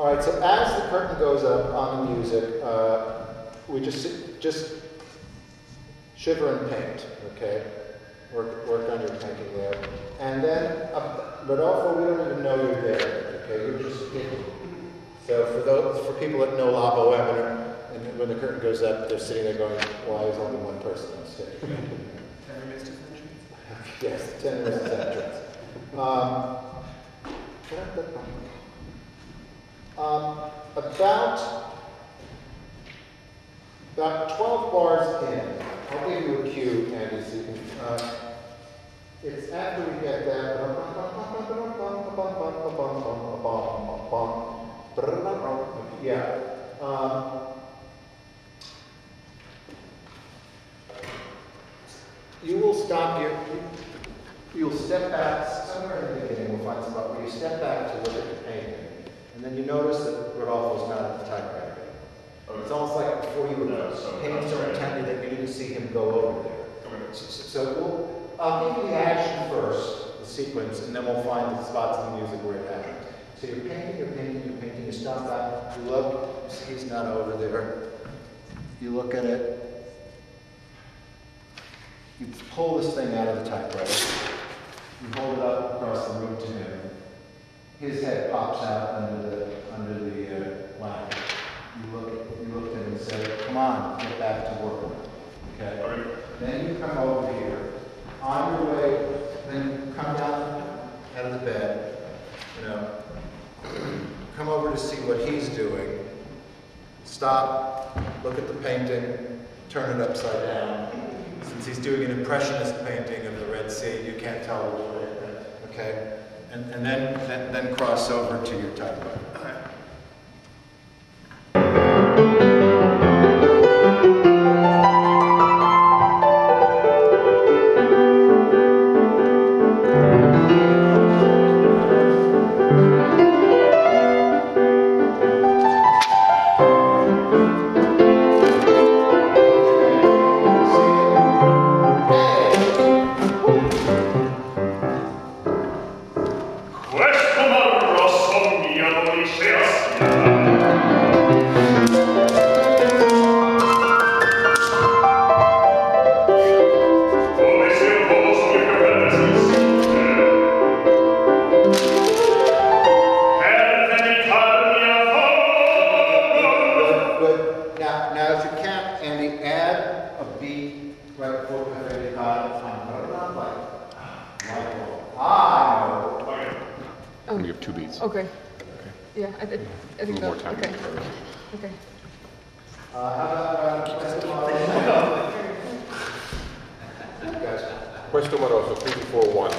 All right, so as the curtain goes up on the music, uh, we just just shiver and paint, okay? Work work on your painting there, and then uh, Rodolfo, we don't even know you're there, okay? You're just so for those for people that know La Boheme, and when the curtain goes up, they're sitting there going, "Why is only one person on stage?" yes, ten minutes entrance. Um, um, about about 12 bars in, I'll give you a cue, Andy, so you can. Uh, it's after we get that. Yeah. Um, you will stop your. You'll step back somewhere in the beginning. We'll find a spot where you step back to look at the painting, and then you notice that Rodolfo's not at the typewriter. It's almost like before you would No, so- paint so intently that you didn't see him go over there. So, so we'll, I'll give you the action first, the sequence, and then we'll find the spots in the music where it happens. So you're painting, you're painting, you're painting, you stop back, you look, you see he's not over there. You look at it. You pull this thing out of the typewriter. You hold it up across the room to him. His head pops out under the, under the uh, lamp. You look, at and say, come on, get back to work. Okay? Okay. Then you come over here. On your way, then you come down out of the bed, you know, come over to see what he's doing. Stop, look at the painting, turn it upside down. Since he's doing an impressionist painting of the Red Sea, you can't tell which way it went, okay? And, and then, then, then cross over to your typewriter. Now, now if you can't, Andy, add a beat right before the very bottom on like, like, ah, no. Okay. Oh, We have two beats. okay. Yeah, I, I, I think little that, more time. okay. Okay. Uh, how about, uh, question mark? Guys, Questo 341.